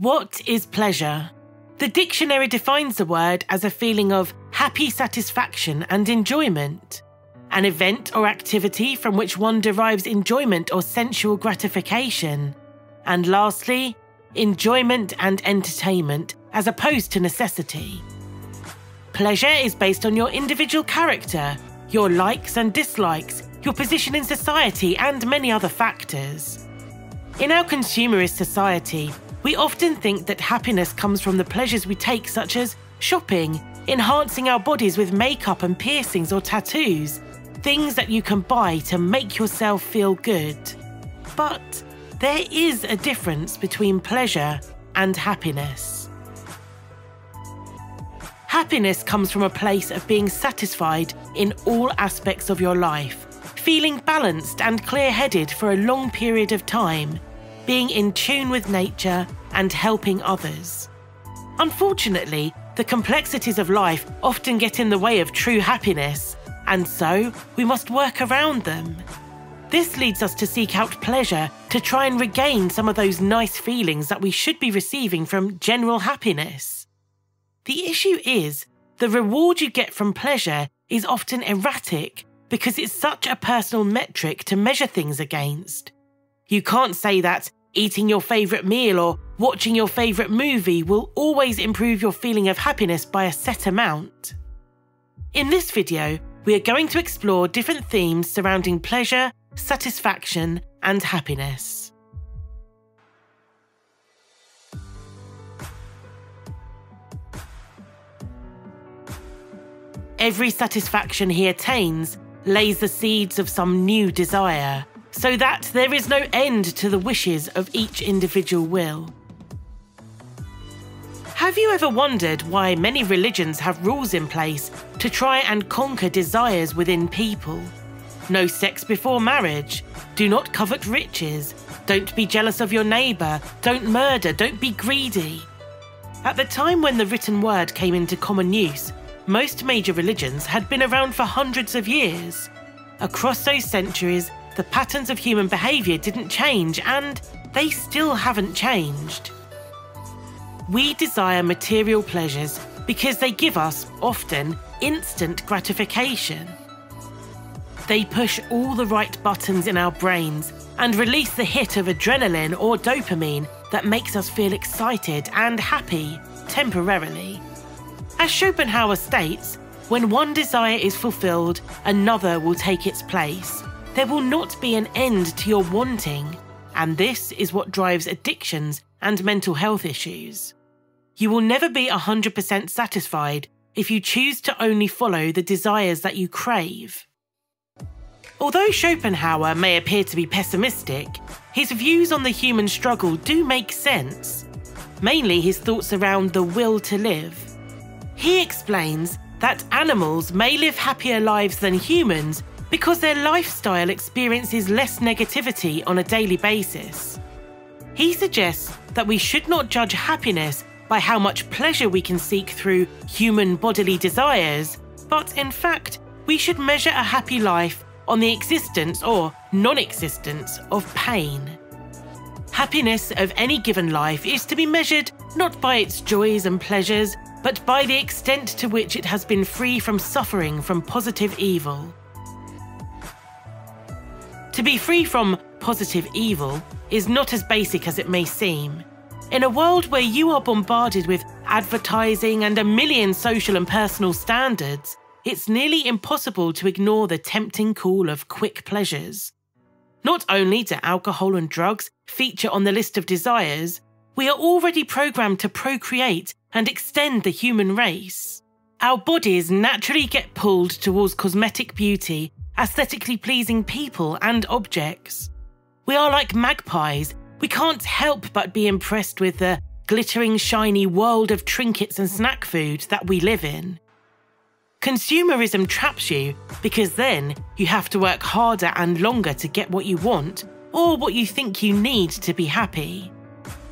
What is pleasure? The dictionary defines the word as a feeling of happy satisfaction and enjoyment, an event or activity from which one derives enjoyment or sensual gratification, and lastly, enjoyment and entertainment as opposed to necessity. Pleasure is based on your individual character, your likes and dislikes, your position in society, and many other factors. In our consumerist society, we often think that happiness comes from the pleasures we take, such as shopping, enhancing our bodies with makeup and piercings or tattoos, things that you can buy to make yourself feel good. But there is a difference between pleasure and happiness. Happiness comes from a place of being satisfied in all aspects of your life, feeling balanced and clear headed for a long period of time, being in tune with nature and helping others. Unfortunately, the complexities of life often get in the way of true happiness, and so we must work around them. This leads us to seek out pleasure to try and regain some of those nice feelings that we should be receiving from general happiness. The issue is, the reward you get from pleasure is often erratic because it's such a personal metric to measure things against. You can't say that eating your favourite meal or watching your favourite movie will always improve your feeling of happiness by a set amount. In this video, we are going to explore different themes surrounding pleasure, satisfaction, and happiness. Every satisfaction he attains lays the seeds of some new desire, so that there is no end to the wishes of each individual will. Have you ever wondered why many religions have rules in place to try and conquer desires within people? No sex before marriage, do not covet riches, don't be jealous of your neighbour, don't murder, don't be greedy. At the time when the written word came into common use, most major religions had been around for hundreds of years. Across those centuries, the patterns of human behaviour didn't change, and they still haven't changed. We desire material pleasures because they give us, often, instant gratification. They push all the right buttons in our brains and release the hit of adrenaline or dopamine that makes us feel excited and happy temporarily. As Schopenhauer states, when one desire is fulfilled, another will take its place. There will not be an end to your wanting, and this is what drives addictions and mental health issues. You will never be 100% satisfied if you choose to only follow the desires that you crave. Although Schopenhauer may appear to be pessimistic, his views on the human struggle do make sense, mainly his thoughts around the will to live. He explains that animals may live happier lives than humans because their lifestyle experiences less negativity on a daily basis. He suggests that we should not judge happiness by how much pleasure we can seek through human bodily desires, but in fact, we should measure a happy life on the existence or non existence of pain. Happiness of any given life is to be measured not by its joys and pleasures, but by the extent to which it has been free from suffering from positive evil. To be free from positive evil is not as basic as it may seem. In a world where you are bombarded with advertising and a million social and personal standards, it's nearly impossible to ignore the tempting call of quick pleasures. Not only do alcohol and drugs feature on the list of desires, we are already programmed to procreate and extend the human race. Our bodies naturally get pulled towards cosmetic beauty, aesthetically pleasing people and objects. We are like magpies we can't help but be impressed with the glittering, shiny world of trinkets and snack food that we live in. Consumerism traps you because then you have to work harder and longer to get what you want or what you think you need to be happy.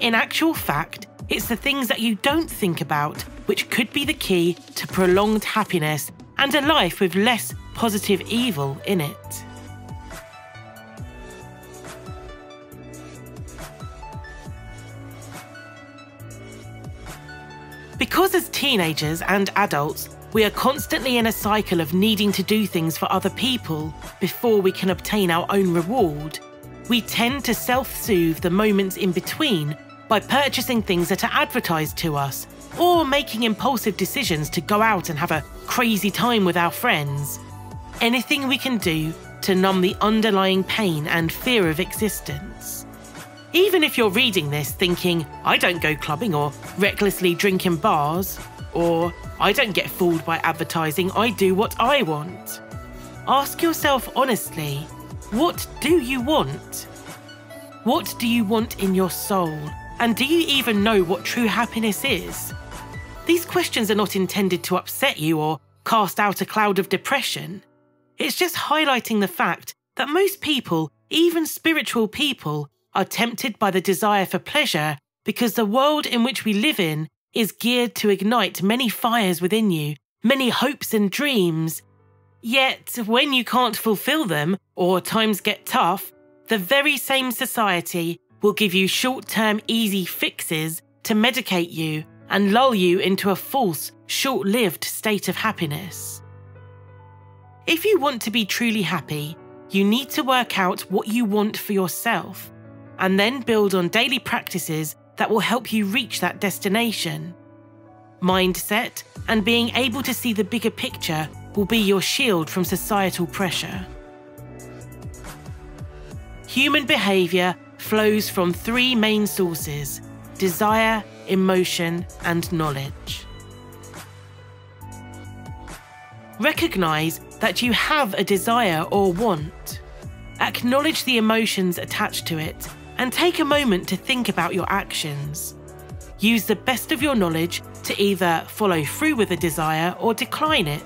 In actual fact, it's the things that you don't think about which could be the key to prolonged happiness and a life with less positive evil in it. Because as teenagers and adults, we are constantly in a cycle of needing to do things for other people before we can obtain our own reward, we tend to self soothe the moments in between by purchasing things that are advertised to us or making impulsive decisions to go out and have a crazy time with our friends. Anything we can do to numb the underlying pain and fear of existence. Even if you're reading this thinking, I don't go clubbing or recklessly drink in bars, or I don't get fooled by advertising, I do what I want. Ask yourself honestly, what do you want? What do you want in your soul? And do you even know what true happiness is? These questions are not intended to upset you or cast out a cloud of depression. It's just highlighting the fact that most people, even spiritual people, are tempted by the desire for pleasure because the world in which we live in is geared to ignite many fires within you, many hopes and dreams. Yet, when you can't fulfill them or times get tough, the very same society will give you short term easy fixes to medicate you and lull you into a false, short lived state of happiness. If you want to be truly happy, you need to work out what you want for yourself and then build on daily practices that will help you reach that destination. Mindset and being able to see the bigger picture will be your shield from societal pressure. Human behaviour flows from three main sources desire, emotion, and knowledge. Recognise that you have a desire or want. Acknowledge the emotions attached to it and take a moment to think about your actions. Use the best of your knowledge to either follow through with a desire or decline it.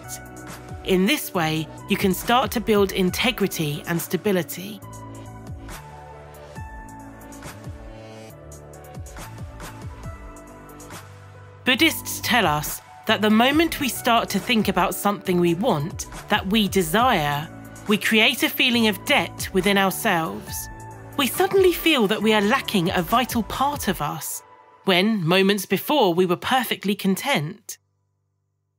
In this way, you can start to build integrity and stability. Buddhists tell us that the moment we start to think about something we want, that we desire, we create a feeling of debt within ourselves we suddenly feel that we are lacking a vital part of us, when moments before we were perfectly content.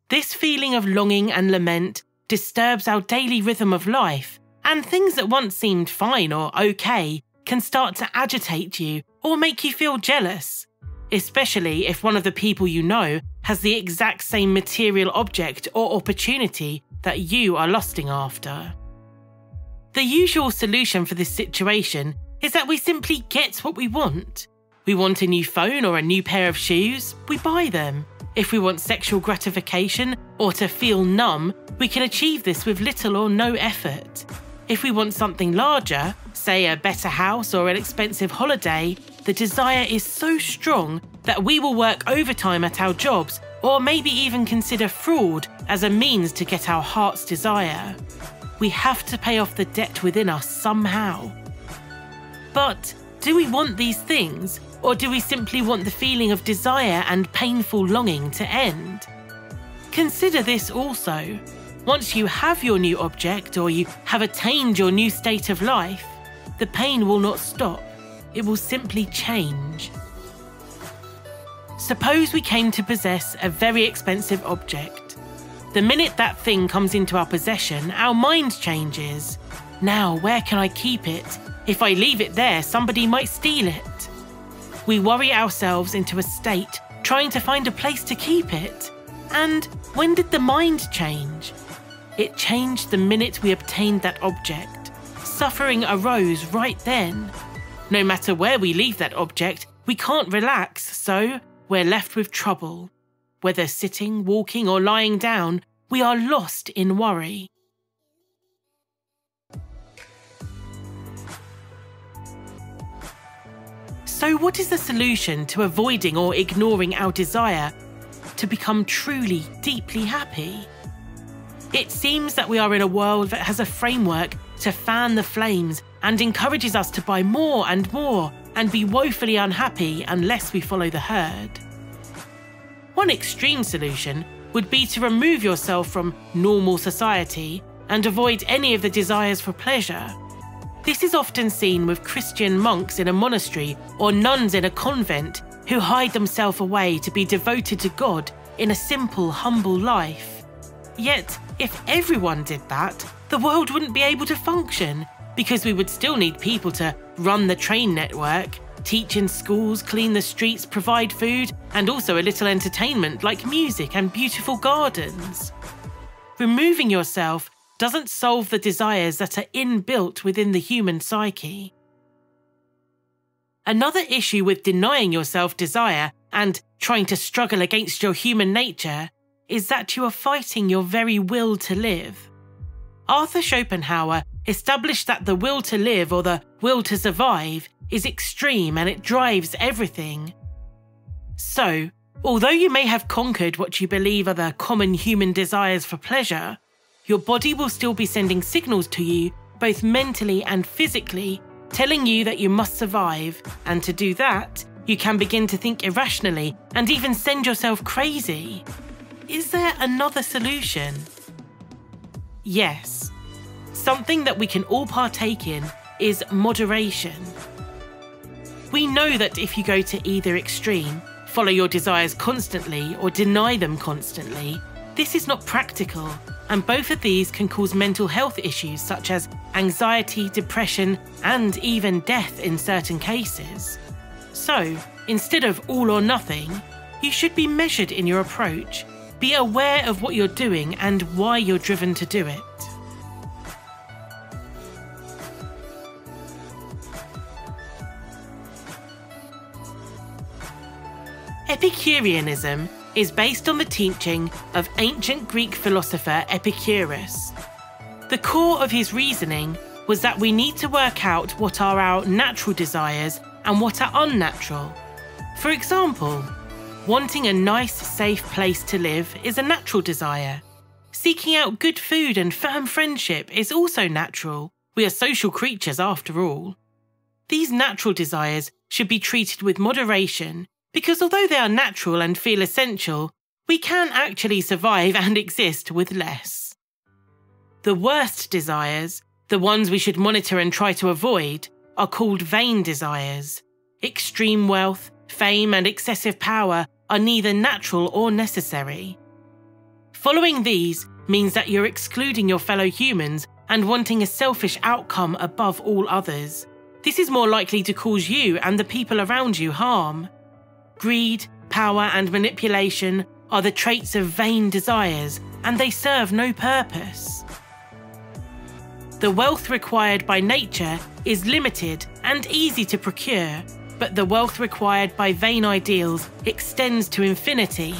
This feeling of longing and lament disturbs our daily rhythm of life, and things that once seemed fine or okay can start to agitate you or make you feel jealous, especially if one of the people you know has the exact same material object or opportunity that you are lusting after. The usual solution for this situation is that we simply get what we want. We want a new phone or a new pair of shoes, we buy them. If we want sexual gratification or to feel numb, we can achieve this with little or no effort. If we want something larger, say a better house or an expensive holiday, the desire is so strong that we will work overtime at our jobs or maybe even consider fraud as a means to get our heart's desire. We have to pay off the debt within us somehow. But do we want these things, or do we simply want the feeling of desire and painful longing to end? Consider this also. Once you have your new object or you have attained your new state of life, the pain will not stop, it will simply change. Suppose we came to possess a very expensive object. The minute that thing comes into our possession, our mind changes. Now, where can I keep it? If I leave it there, somebody might steal it. We worry ourselves into a state trying to find a place to keep it. And when did the mind change? It changed the minute we obtained that object. Suffering arose right then. No matter where we leave that object, we can't relax, so we're left with trouble. Whether sitting, walking, or lying down, we are lost in worry. So, what is the solution to avoiding or ignoring our desire to become truly, deeply happy? It seems that we are in a world that has a framework to fan the flames and encourages us to buy more and more and be woefully unhappy unless we follow the herd. One extreme solution would be to remove yourself from normal society and avoid any of the desires for pleasure this is often seen with Christian monks in a monastery or nuns in a convent who hide themselves away to be devoted to God in a simple, humble life. Yet, if everyone did that, the world wouldn't be able to function because we would still need people to run the train network, teach in schools, clean the streets, provide food, and also a little entertainment like music and beautiful gardens. Removing yourself doesn't solve the desires that are inbuilt within the human psyche. Another issue with denying yourself desire and trying to struggle against your human nature is that you are fighting your very will to live. Arthur Schopenhauer established that the will to live or the will to survive is extreme and it drives everything. So, although you may have conquered what you believe are the common human desires for pleasure, your body will still be sending signals to you, both mentally and physically, telling you that you must survive, and to do that, you can begin to think irrationally and even send yourself crazy. Is there another solution? Yes. Something that we can all partake in is moderation. We know that if you go to either extreme, follow your desires constantly or deny them constantly, this is not practical, and both of these can cause mental health issues such as anxiety, depression, and even death in certain cases. So, instead of all or nothing, you should be measured in your approach. Be aware of what you're doing and why you're driven to do it. Epicureanism is based on the teaching of ancient Greek philosopher Epicurus. The core of his reasoning was that we need to work out what are our natural desires and what are unnatural. For example, wanting a nice, safe place to live is a natural desire. Seeking out good food and firm friendship is also natural. We are social creatures after all. These natural desires should be treated with moderation because although they are natural and feel essential, we can actually survive and exist with less. The worst desires, the ones we should monitor and try to avoid, are called vain desires. Extreme wealth, fame, and excessive power are neither natural or necessary. Following these means that you're excluding your fellow humans and wanting a selfish outcome above all others. This is more likely to cause you and the people around you harm. Greed, power, and manipulation are the traits of vain desires, and they serve no purpose. The wealth required by nature is limited and easy to procure, but the wealth required by vain ideals extends to infinity,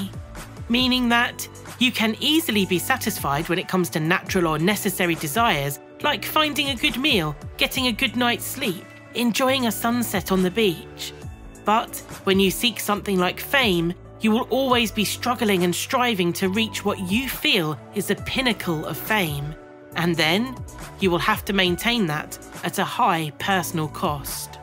meaning that you can easily be satisfied when it comes to natural or necessary desires like finding a good meal, getting a good night's sleep, enjoying a sunset on the beach. But when you seek something like fame, you will always be struggling and striving to reach what you feel is the pinnacle of fame. And then you will have to maintain that at a high personal cost.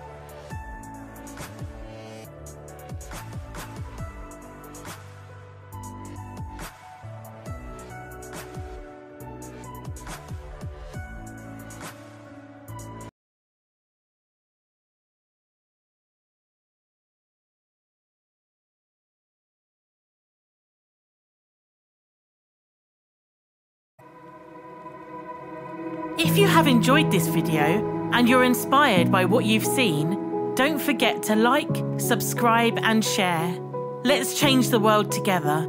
If you have enjoyed this video and you're inspired by what you've seen, don't forget to like, subscribe and share. Let's change the world together